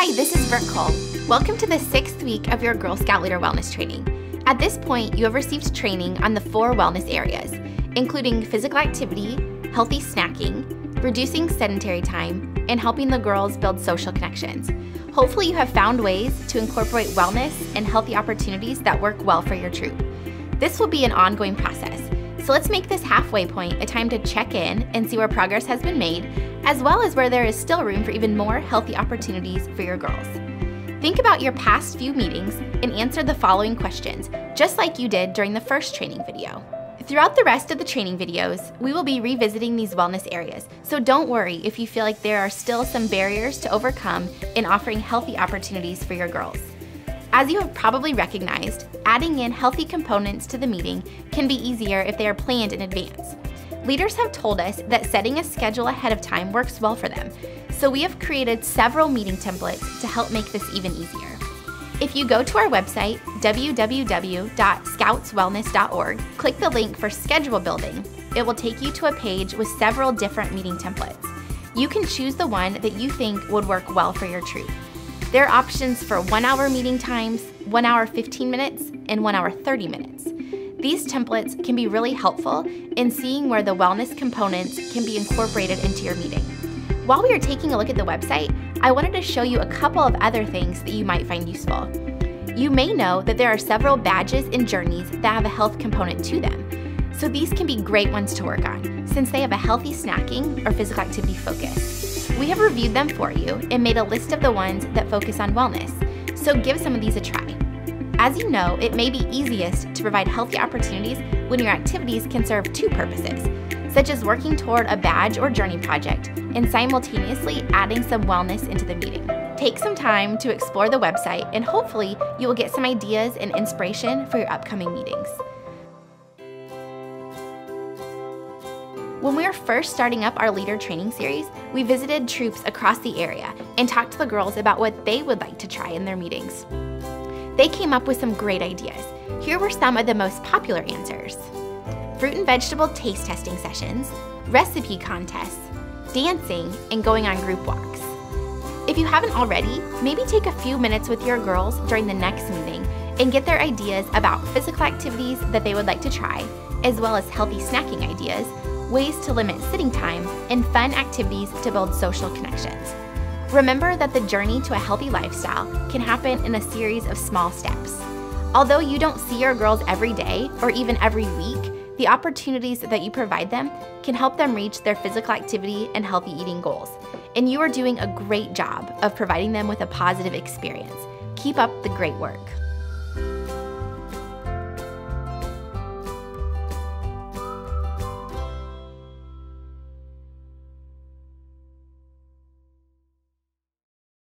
Hi, this is Brooke Cole. Welcome to the sixth week of your Girl Scout Leader Wellness Training. At this point, you have received training on the four wellness areas, including physical activity, healthy snacking, reducing sedentary time, and helping the girls build social connections. Hopefully, you have found ways to incorporate wellness and healthy opportunities that work well for your troop. This will be an ongoing process, so let's make this halfway point a time to check in and see where progress has been made, as well as where there is still room for even more healthy opportunities for your girls. Think about your past few meetings and answer the following questions, just like you did during the first training video. Throughout the rest of the training videos, we will be revisiting these wellness areas, so don't worry if you feel like there are still some barriers to overcome in offering healthy opportunities for your girls. As you have probably recognized, adding in healthy components to the meeting can be easier if they are planned in advance. Leaders have told us that setting a schedule ahead of time works well for them, so we have created several meeting templates to help make this even easier. If you go to our website, www.scoutswellness.org, click the link for schedule building, it will take you to a page with several different meeting templates. You can choose the one that you think would work well for your troop. There are options for one hour meeting times, one hour 15 minutes, and one hour 30 minutes. These templates can be really helpful in seeing where the wellness components can be incorporated into your meeting. While we are taking a look at the website, I wanted to show you a couple of other things that you might find useful. You may know that there are several badges and journeys that have a health component to them. So these can be great ones to work on since they have a healthy snacking or physical activity focus. We have reviewed them for you and made a list of the ones that focus on wellness, so give some of these a try. As you know, it may be easiest to provide healthy opportunities when your activities can serve two purposes, such as working toward a badge or journey project and simultaneously adding some wellness into the meeting. Take some time to explore the website and hopefully you will get some ideas and inspiration for your upcoming meetings. When we were first starting up our leader training series, we visited troops across the area and talked to the girls about what they would like to try in their meetings. They came up with some great ideas. Here were some of the most popular answers fruit and vegetable taste testing sessions, recipe contests, dancing, and going on group walks. If you haven't already, maybe take a few minutes with your girls during the next meeting and get their ideas about physical activities that they would like to try, as well as healthy snacking ideas ways to limit sitting time, and fun activities to build social connections. Remember that the journey to a healthy lifestyle can happen in a series of small steps. Although you don't see your girls every day or even every week, the opportunities that you provide them can help them reach their physical activity and healthy eating goals. And you are doing a great job of providing them with a positive experience. Keep up the great work.